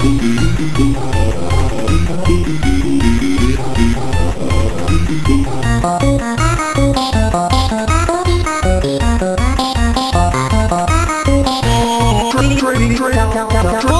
Training, training, training, training, training,